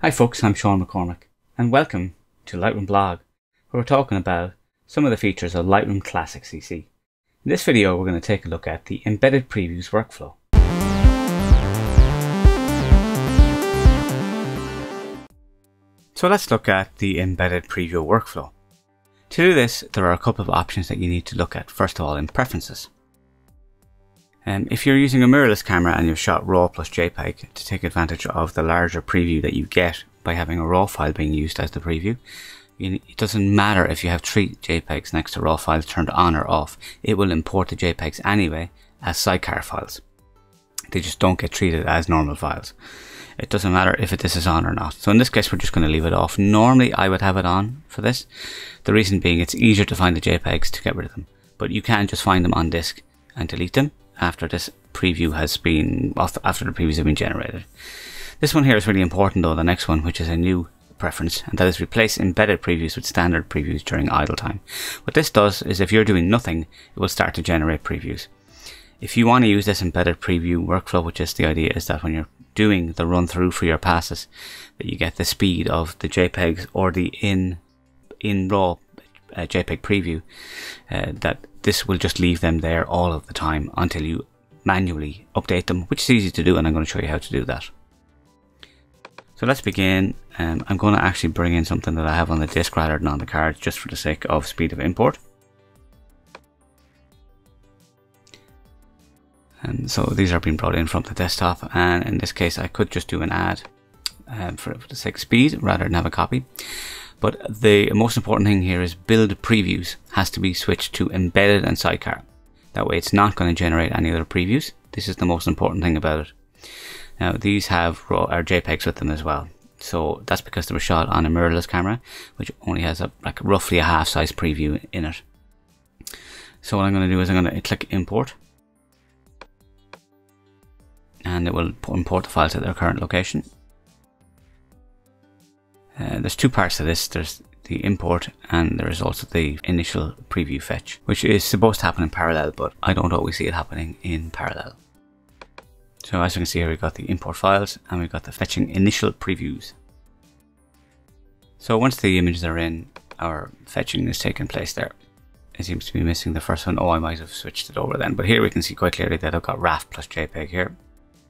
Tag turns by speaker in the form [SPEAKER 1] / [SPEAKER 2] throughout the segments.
[SPEAKER 1] Hi folks, I'm Sean McCormack and welcome to Lightroom Blog where we're talking about some of the features of Lightroom Classic CC. In this video we're going to take a look at the embedded previews workflow. So let's look at the embedded preview workflow. To do this there are a couple of options that you need to look at first of all in preferences. Um, if you're using a mirrorless camera and you've shot RAW plus JPEG to take advantage of the larger preview that you get by having a RAW file being used as the preview, it doesn't matter if you have three JPEGs next to RAW files turned on or off, it will import the JPEGs anyway as sidecar files. They just don't get treated as normal files. It doesn't matter if it, this is on or not. So in this case, we're just going to leave it off. Normally, I would have it on for this. The reason being, it's easier to find the JPEGs to get rid of them. But you can just find them on disk and delete them after this preview has been, after the previews have been generated. This one here is really important though, the next one, which is a new preference, and that is replace embedded previews with standard previews during idle time. What this does is if you're doing nothing, it will start to generate previews. If you want to use this embedded preview workflow, which is the idea is that when you're doing the run through for your passes, that you get the speed of the JPEGs or the in in raw uh, JPEG preview, uh, that this will just leave them there all of the time until you manually update them, which is easy to do and I'm going to show you how to do that. So let's begin. Um, I'm going to actually bring in something that I have on the disk rather than on the card just for the sake of speed of import. And so these are being brought in from the desktop and in this case I could just do an add um, for, for the sake of speed rather than have a copy. But the most important thing here is build previews has to be switched to embedded and sidecar. That way it's not going to generate any other previews. This is the most important thing about it. Now these have raw or JPEGs with them as well. So that's because they were shot on a mirrorless camera, which only has a like roughly a half size preview in it. So what I'm going to do is I'm going to click import and it will import the files at their current location. Uh, there's two parts to this. There's the import and there is also the initial preview fetch, which is supposed to happen in parallel, but I don't always see it happening in parallel. So as you can see here, we've got the import files and we've got the fetching initial previews. So once the images are in, our fetching is taking place there. It seems to be missing the first one. Oh, I might have switched it over then. But here we can see quite clearly that I've got RAF plus JPEG here.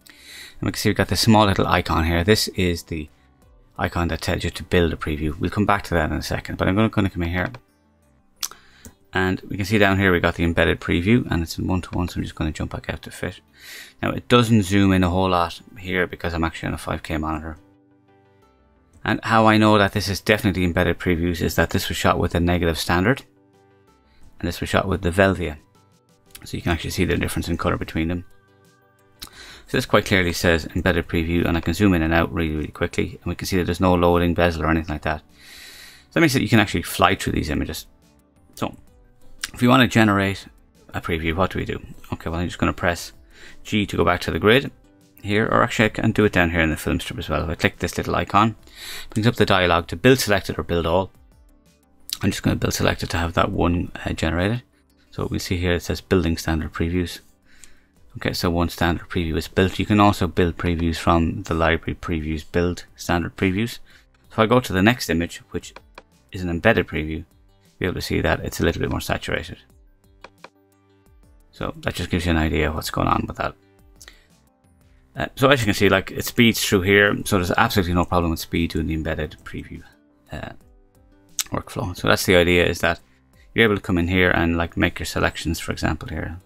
[SPEAKER 1] And we can see we've got this small little icon here. This is the icon that tells you to build a preview. We'll come back to that in a second, but I'm going to come in here. And we can see down here we got the embedded preview and it's in one-to-one, -one, so I'm just going to jump back out to fit. Now it doesn't zoom in a whole lot here because I'm actually on a 5K monitor. And how I know that this is definitely embedded previews is that this was shot with a negative standard. And this was shot with the Velvia. So you can actually see the difference in color between them. So this quite clearly says embedded preview and I can zoom in and out really, really quickly and we can see that there's no loading bezel or anything like that. So that means that you can actually fly through these images. So if we want to generate a preview, what do we do? Okay, well I'm just going to press G to go back to the grid here, or actually I can do it down here in the film strip as well. If I click this little icon, brings up the dialog to build selected or build all. I'm just going to build selected to have that one uh, generated. So we see here it says building standard previews. Okay, so one standard preview is built. You can also build previews from the library previews build standard previews. So if I go to the next image, which is an embedded preview, you'll be able to see that it's a little bit more saturated. So that just gives you an idea of what's going on with that. Uh, so as you can see, like it speeds through here, so there's absolutely no problem with speed doing the embedded preview uh, workflow. So that's the idea is that you're able to come in here and like make your selections, for example, here.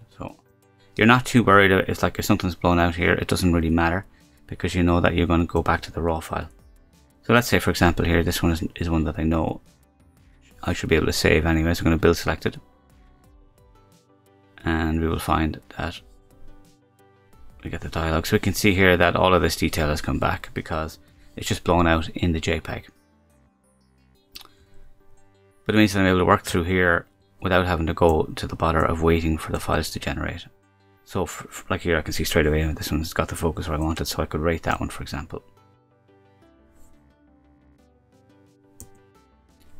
[SPEAKER 1] You're not too worried if like if something's blown out here, it doesn't really matter because you know that you're going to go back to the raw file. So let's say for example here, this one is, is one that I know I should be able to save anyway. So I'm going to build selected. And we will find that we get the dialog. So we can see here that all of this detail has come back because it's just blown out in the JPEG. But it means that I'm able to work through here without having to go to the bother of waiting for the files to generate. So like here I can see straight away this one's got the focus where I wanted so I could rate that one for example.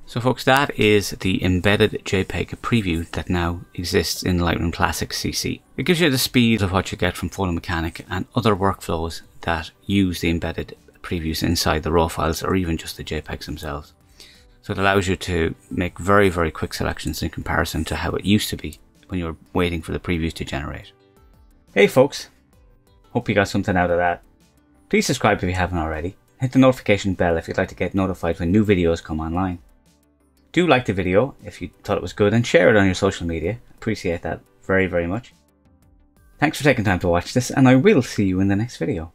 [SPEAKER 1] So folks that is the embedded JPEG preview that now exists in Lightroom Classic CC. It gives you the speed of what you get from Photo Mechanic and other workflows that use the embedded previews inside the raw files or even just the JPEGs themselves. So it allows you to make very, very quick selections in comparison to how it used to be when you were waiting for the previews to generate. Hey folks, hope you got something out of that. Please subscribe if you haven't already. Hit the notification bell if you'd like to get notified when new videos come online. Do like the video if you thought it was good and share it on your social media. Appreciate that very, very much. Thanks for taking time to watch this and I will see you in the next video.